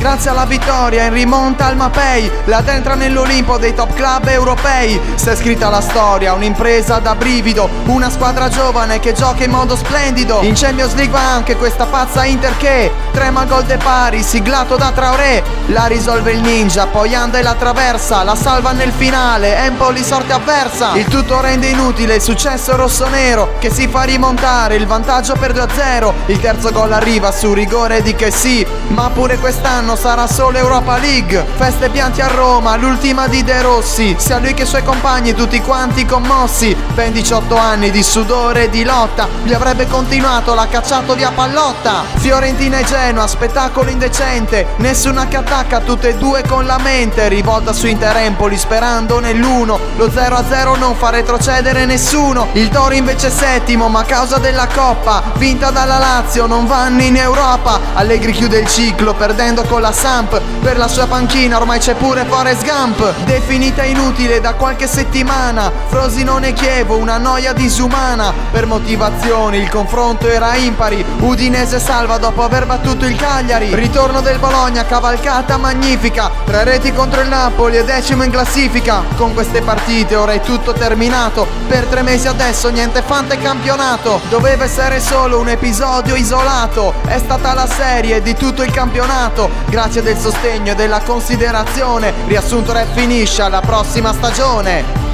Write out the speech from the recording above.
Grazie alla vittoria in rimonta al Mapei La entra nell'Olimpo dei top club europei. Si è scritta la storia, un'impresa da brivido Una squadra giovane che gioca in modo splendido. In Champions League va anche questa pazza Inter che Trema gol de pari, siglato da Traoré La risolve il ninja, poi anda e la traversa La salva nel finale, Empoli sorte avversa. Il tutto rende inutile il successo rossonero Che si fa rimontare il vantaggio per 2-0 Il terzo gol arriva su rigore di che sì Ma pure quest'anno quest'anno sarà solo Europa League. Feste pianti a Roma, l'ultima di De Rossi. Sia lui che i suoi compagni tutti quanti commossi. Ben 18 anni di sudore e di lotta. Gli avrebbe continuato, l'ha cacciato via Pallotta. Fiorentina e Genoa, spettacolo indecente. Nessuna che attacca, tutte e due con la mente. Rivolta su Inter Empoli sperando nell'uno. Lo 0-0 non fa retrocedere nessuno. Il Toro invece è settimo ma a causa della Coppa Vinta dalla Lazio, non vanno in Europa. Allegri chiude il ciclo perdendo con la Samp Per la sua panchina ormai c'è pure Forrest Gump. Definita inutile da qualche settimana Frosinone Chievo, una noia disumana. Per motivazioni il confronto era impari Udinese salva dopo aver battuto il Cagliari. Ritorno del Bologna, cavalcata magnifica Tre reti contro il Napoli e decimo in classifica. Con queste partite ora è tutto terminato Per tre mesi adesso niente fante campionato. Doveva essere solo un episodio isolato È stata la serie di tutto il campionato Grazie del sostegno e della considerazione Riassunto Re finisce alla prossima stagione